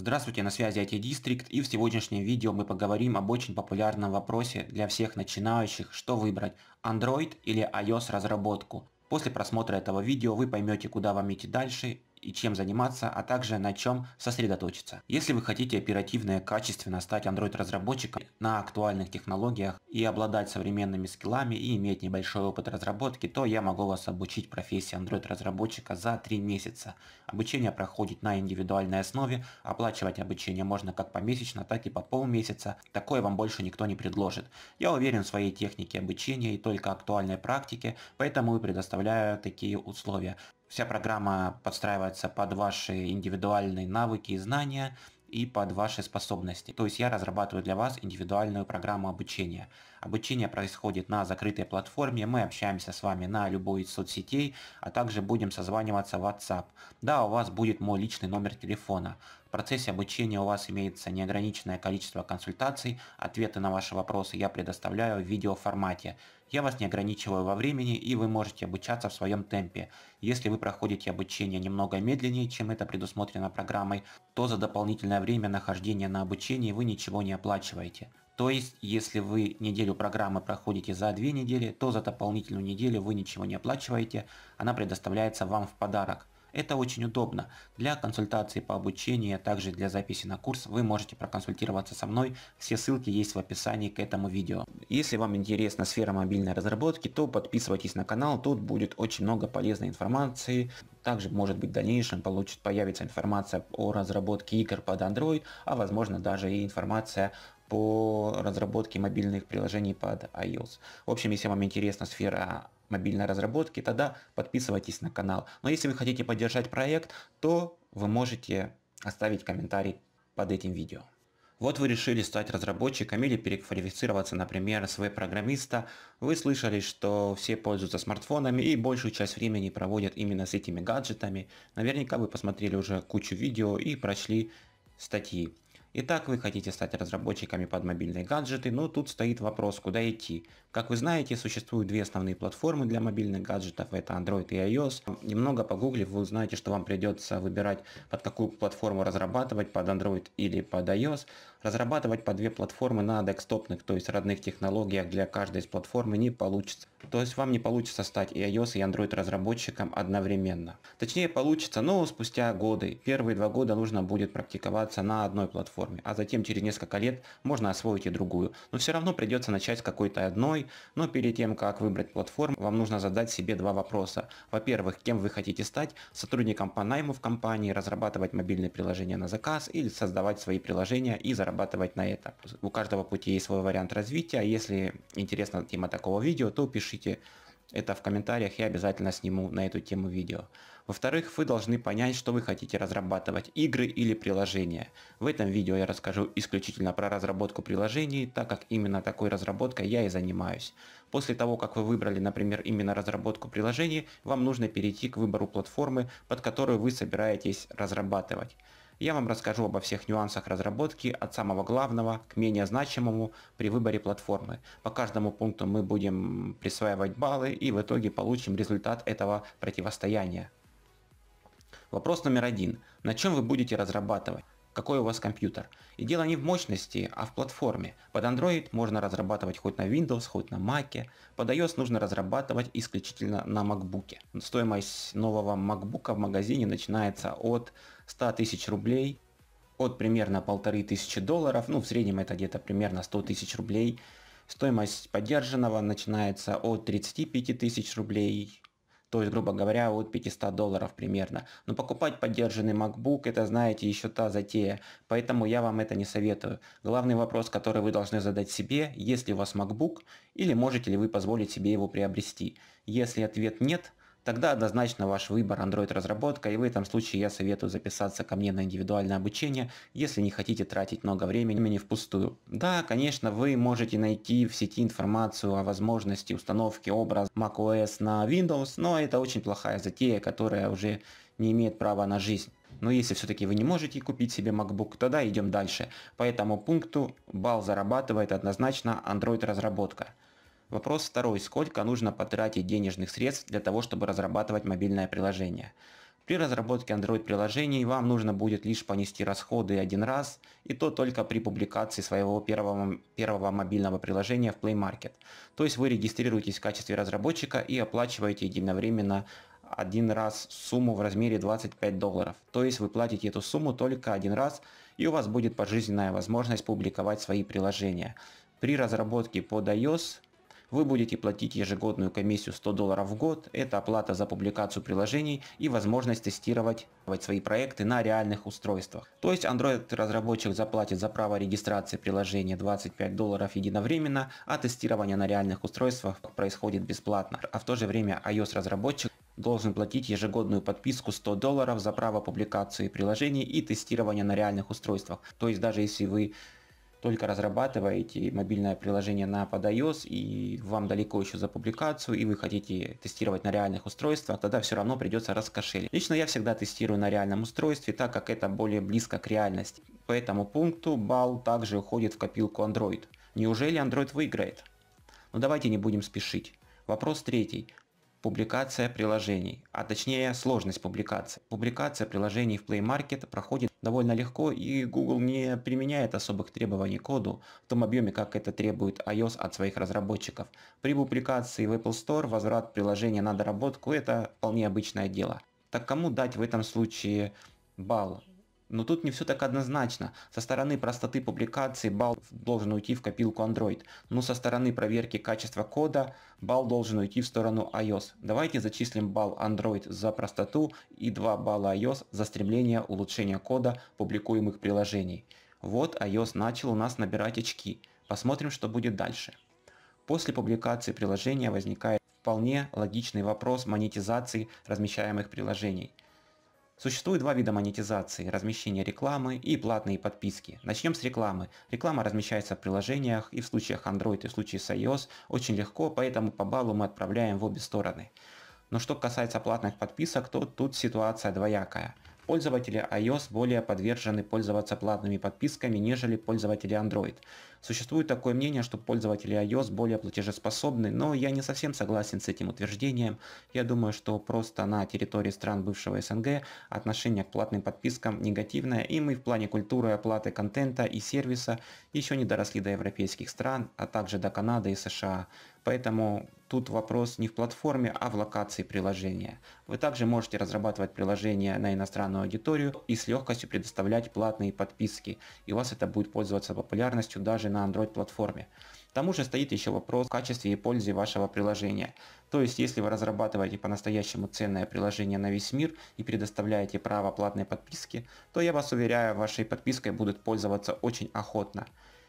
Здравствуйте, на связи IT District и в сегодняшнем видео мы поговорим об очень популярном вопросе для всех начинающих, что выбрать, Android или iOS разработку. После просмотра этого видео вы поймете, куда вам идти дальше и чем заниматься, а также на чем сосредоточиться. Если вы хотите оперативно и качественно стать Android-разработчиком на актуальных технологиях и обладать современными скиллами и иметь небольшой опыт разработки, то я могу вас обучить профессии Android-разработчика за 3 месяца. Обучение проходит на индивидуальной основе, оплачивать обучение можно как помесячно, так и по полмесяца. Такое вам больше никто не предложит. Я уверен в своей технике обучения и только актуальной практике, поэтому и предоставляю такие условия. Вся программа подстраивается под ваши индивидуальные навыки и знания и под ваши способности. То есть я разрабатываю для вас индивидуальную программу обучения. Обучение происходит на закрытой платформе, мы общаемся с вами на любой из соцсетей, а также будем созваниваться в WhatsApp. Да, у вас будет мой личный номер телефона. В процессе обучения у вас имеется неограниченное количество консультаций, ответы на ваши вопросы я предоставляю в видеоформате. Я вас не ограничиваю во времени и вы можете обучаться в своем темпе. Если вы проходите обучение немного медленнее, чем это предусмотрено программой, то за дополнительное время нахождения на обучении вы ничего не оплачиваете. То есть, если вы неделю программы проходите за две недели, то за дополнительную неделю вы ничего не оплачиваете, она предоставляется вам в подарок. Это очень удобно. Для консультации по обучению, а также для записи на курс вы можете проконсультироваться со мной. Все ссылки есть в описании к этому видео. Если вам интересна сфера мобильной разработки, то подписывайтесь на канал, тут будет очень много полезной информации. Также может быть в дальнейшем получит, появится информация о разработке игр под Android, а возможно даже и информация по разработке мобильных приложений под iOS. В общем, если вам интересна сфера мобильной разработки, тогда подписывайтесь на канал. Но если вы хотите поддержать проект, то вы можете оставить комментарий под этим видео. Вот вы решили стать разработчиком или переквалифицироваться, например, с веб-программиста. Вы слышали, что все пользуются смартфонами и большую часть времени проводят именно с этими гаджетами. Наверняка вы посмотрели уже кучу видео и прочли статьи. Итак, вы хотите стать разработчиками под мобильные гаджеты, но тут стоит вопрос, куда идти. Как вы знаете, существуют две основные платформы для мобильных гаджетов, это Android и iOS. Немного погуглив, вы узнаете, что вам придется выбирать, под какую платформу разрабатывать, под Android или под iOS. Разрабатывать по две платформы на декстопных, то есть родных технологиях для каждой из платформы не получится. То есть вам не получится стать и iOS, и Android разработчиком одновременно. Точнее получится, но спустя годы. Первые два года нужно будет практиковаться на одной платформе, а затем через несколько лет можно освоить и другую. Но все равно придется начать с какой-то одной, но перед тем, как выбрать платформу, вам нужно задать себе два вопроса. Во-первых, кем вы хотите стать? Сотрудником по найму в компании, разрабатывать мобильные приложения на заказ или создавать свои приложения и зарабатывать на это. У каждого пути есть свой вариант развития. Если интересна тема такого видео, то пишите это в комментариях, я обязательно сниму на эту тему видео. Во-вторых, вы должны понять, что вы хотите разрабатывать, игры или приложения. В этом видео я расскажу исключительно про разработку приложений, так как именно такой разработкой я и занимаюсь. После того, как вы выбрали, например, именно разработку приложений, вам нужно перейти к выбору платформы, под которую вы собираетесь разрабатывать. Я вам расскажу обо всех нюансах разработки от самого главного к менее значимому при выборе платформы. По каждому пункту мы будем присваивать баллы и в итоге получим результат этого противостояния. Вопрос номер один. На чем вы будете разрабатывать? Какой у вас компьютер. И дело не в мощности, а в платформе. Под Android можно разрабатывать хоть на Windows, хоть на Mac. Под iOS нужно разрабатывать исключительно на MacBook. Стоимость нового MacBook в магазине начинается от 100 тысяч рублей, от примерно полторы тысячи долларов, ну в среднем это где-то примерно 100 тысяч рублей. Стоимость поддержанного начинается от 35 тысяч рублей, то есть, грубо говоря, от 500 долларов примерно. Но покупать поддержанный MacBook, это, знаете, еще та затея, поэтому я вам это не советую. Главный вопрос, который вы должны задать себе, есть ли у вас MacBook, или можете ли вы позволить себе его приобрести. Если ответ нет, тогда однозначно ваш выбор Android разработка, и в этом случае я советую записаться ко мне на индивидуальное обучение, если не хотите тратить много времени впустую. Да, конечно, вы можете найти в сети информацию о возможности установки образа macOS на Windows, но это очень плохая затея, которая уже не имеет права на жизнь. Но если все-таки вы не можете купить себе MacBook, тогда идем дальше. По этому пункту балл зарабатывает однозначно Android разработка. Вопрос второй. Сколько нужно потратить денежных средств для того, чтобы разрабатывать мобильное приложение? При разработке Android приложений вам нужно будет лишь понести расходы один раз, и то только при публикации своего первого, первого мобильного приложения в Play Market. То есть вы регистрируетесь в качестве разработчика и оплачиваете единовременно один раз сумму в размере 25 долларов. То есть вы платите эту сумму только один раз, и у вас будет пожизненная возможность публиковать свои приложения. При разработке под iOS вы будете платить ежегодную комиссию 100 долларов в год. Это оплата за публикацию приложений и возможность тестировать свои проекты на реальных устройствах. То есть Android-разработчик заплатит за право регистрации приложения 25 долларов единовременно, а тестирование на реальных устройствах происходит бесплатно. А в то же время iOS-разработчик должен платить ежегодную подписку 100 долларов за право публикации приложений и тестирования на реальных устройствах. То есть даже если вы только разрабатываете мобильное приложение на под iOS и вам далеко еще за публикацию и вы хотите тестировать на реальных устройствах, тогда все равно придется раскошелить. Лично я всегда тестирую на реальном устройстве, так как это более близко к реальности. По этому пункту балл также уходит в копилку Android. Неужели Android выиграет? Ну давайте не будем спешить. Вопрос третий. Публикация приложений, а точнее сложность публикации. Публикация приложений в Play Market проходит довольно легко и Google не применяет особых требований к коду в том объеме, как это требует iOS от своих разработчиков. При публикации в Apple Store возврат приложения на доработку это вполне обычное дело. Так кому дать в этом случае балл? Но тут не все так однозначно. Со стороны простоты публикации балл должен уйти в копилку Android. Но со стороны проверки качества кода балл должен уйти в сторону iOS. Давайте зачислим балл Android за простоту и 2 балла iOS за стремление улучшения кода публикуемых приложений. Вот iOS начал у нас набирать очки. Посмотрим, что будет дальше. После публикации приложения возникает вполне логичный вопрос монетизации размещаемых приложений – Существует два вида монетизации – размещение рекламы и платные подписки. Начнем с рекламы. Реклама размещается в приложениях и в случаях Android и в случае с iOS очень легко, поэтому по баллу мы отправляем в обе стороны. Но что касается платных подписок, то тут ситуация двоякая. Пользователи iOS более подвержены пользоваться платными подписками, нежели пользователи Android. Существует такое мнение, что пользователи iOS более платежеспособны, но я не совсем согласен с этим утверждением. Я думаю, что просто на территории стран бывшего СНГ отношение к платным подпискам негативное, и мы в плане культуры оплаты контента и сервиса еще не доросли до европейских стран, а также до Канады и США. Поэтому тут вопрос не в платформе, а в локации приложения. Вы также можете разрабатывать приложение на иностранную аудиторию и с легкостью предоставлять платные подписки, и у вас это будет пользоваться популярностью даже на Android платформе. К тому же стоит еще вопрос о качестве и пользе вашего приложения. То есть, если вы разрабатываете по-настоящему ценное приложение на весь мир и предоставляете право платной подписки, то я вас уверяю, вашей подпиской будут пользоваться очень охотно.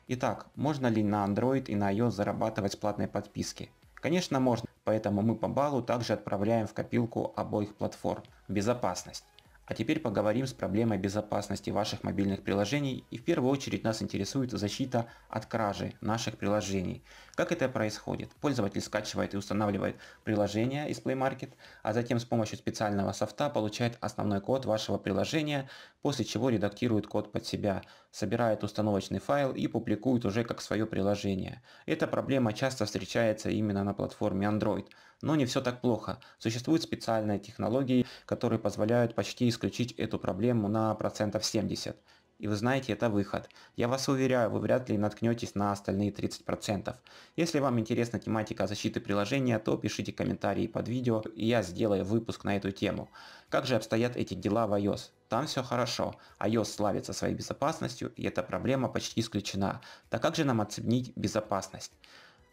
Итак, можно ли на Android и на iOS зарабатывать с платной подписки? Конечно можно, поэтому мы по баллу также отправляем в копилку обоих платформ. Безопасность. А теперь поговорим с проблемой безопасности ваших мобильных приложений и в первую очередь нас интересует защита от кражи наших приложений. Как это происходит? Пользователь скачивает и устанавливает приложение из Play Market, а затем с помощью специального софта получает основной код вашего приложения, после чего редактирует код под себя, собирает установочный файл и публикует уже как свое приложение. Эта проблема часто встречается именно на платформе Android. Но не все так плохо. Существуют специальные технологии, которые позволяют почти исключить эту проблему на процентов 70. И вы знаете, это выход. Я вас уверяю, вы вряд ли наткнетесь на остальные 30%. Если вам интересна тематика защиты приложения, то пишите комментарии под видео, и я сделаю выпуск на эту тему. Как же обстоят эти дела в iOS? Там все хорошо. iOS славится своей безопасностью, и эта проблема почти исключена. Так как же нам оценить безопасность?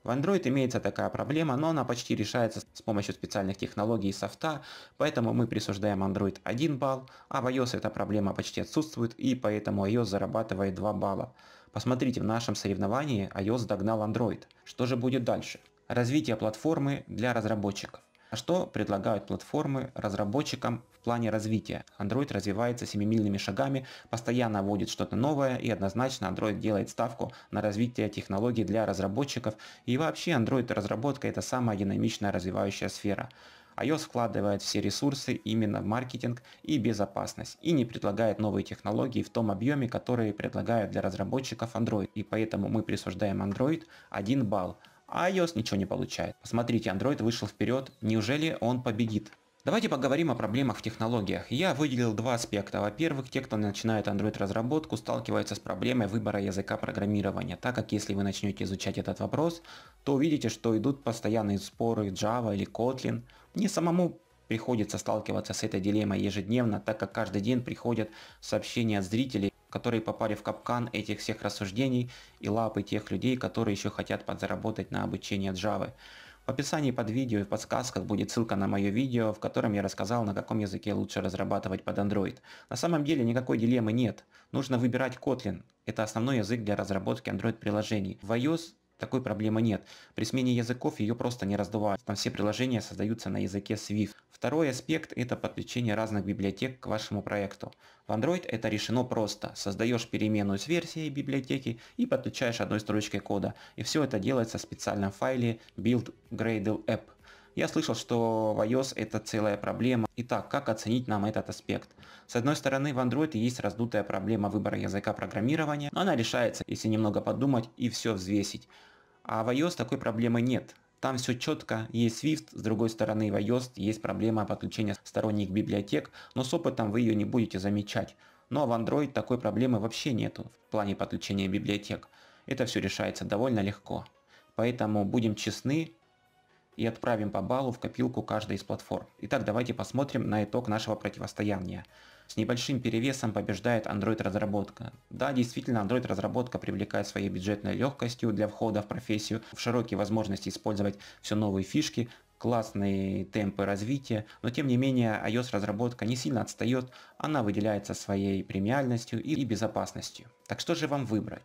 В Android имеется такая проблема, но она почти решается с помощью специальных технологий и софта, поэтому мы присуждаем Android 1 балл, а в iOS эта проблема почти отсутствует, и поэтому iOS зарабатывает 2 балла. Посмотрите, в нашем соревновании iOS догнал Android. Что же будет дальше? Развитие платформы для разработчиков. А что предлагают платформы разработчикам в плане развития? Android развивается семимильными шагами, постоянно вводит что-то новое и однозначно Android делает ставку на развитие технологий для разработчиков и вообще Android разработка это самая динамичная развивающая сфера iOS вкладывает все ресурсы именно в маркетинг и безопасность и не предлагает новые технологии в том объеме, которые предлагают для разработчиков Android. И поэтому мы присуждаем Android 1 балл а iOS ничего не получает. Посмотрите, Android вышел вперед, неужели он победит? Давайте поговорим о проблемах в технологиях. Я выделил два аспекта. Во-первых, те, кто начинает Android разработку, сталкиваются с проблемой выбора языка программирования, так как если вы начнете изучать этот вопрос, то увидите, что идут постоянные споры Java или Kotlin. Мне самому приходится сталкиваться с этой дилеммой ежедневно, так как каждый день приходят сообщения от зрителей, которые попали в капкан этих всех рассуждений и лапы тех людей, которые еще хотят подзаработать на обучение Java. В описании под видео и в подсказках будет ссылка на мое видео, в котором я рассказал, на каком языке лучше разрабатывать под Android. На самом деле никакой дилеммы нет. Нужно выбирать Kotlin. Это основной язык для разработки Android приложений. В iOS такой проблемы нет. При смене языков ее просто не раздувают. Там все приложения создаются на языке Swift. Второй аспект – это подключение разных библиотек к вашему проекту. В Android это решено просто. Создаешь переменную с версией библиотеки и подключаешь одной строчкой кода. И все это делается в специальном файле build gradle app. Я слышал, что в iOS это целая проблема. Итак, как оценить нам этот аспект? С одной стороны, в Android есть раздутая проблема выбора языка программирования, но она решается, если немного подумать и все взвесить. А в iOS такой проблемы нет. Там все четко, есть Swift, с другой стороны в iOS есть проблема подключения сторонних библиотек, но с опытом вы ее не будете замечать. Но ну, а в Android такой проблемы вообще нету в плане подключения библиотек. Это все решается довольно легко. Поэтому будем честны, и отправим по баллу в копилку каждой из платформ. Итак, давайте посмотрим на итог нашего противостояния. С небольшим перевесом побеждает Android разработка. Да, действительно, Android разработка привлекает своей бюджетной легкостью для входа в профессию, в широкие возможности использовать все новые фишки, классные темпы развития, но тем не менее iOS разработка не сильно отстает, она выделяется своей премиальностью и безопасностью. Так что же вам выбрать?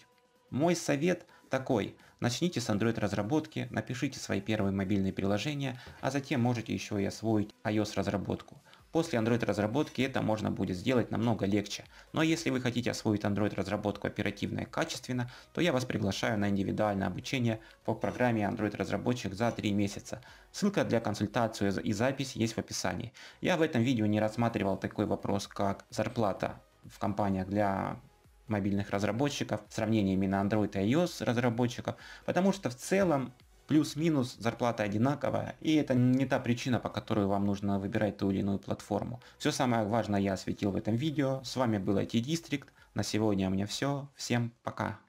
Мой совет такой. Начните с Android разработки, напишите свои первые мобильные приложения, а затем можете еще и освоить iOS разработку. После Android разработки это можно будет сделать намного легче. Но если вы хотите освоить Android разработку оперативно и качественно, то я вас приглашаю на индивидуальное обучение по программе Android разработчик за 3 месяца. Ссылка для консультации и запись есть в описании. Я в этом видео не рассматривал такой вопрос, как зарплата в компаниях для мобильных разработчиков, сравнение именно Android и iOS разработчиков, потому что в целом плюс-минус зарплата одинаковая, и это не та причина, по которой вам нужно выбирать ту или иную платформу. Все самое важное я осветил в этом видео. С вами был IT District. На сегодня у меня все. Всем пока.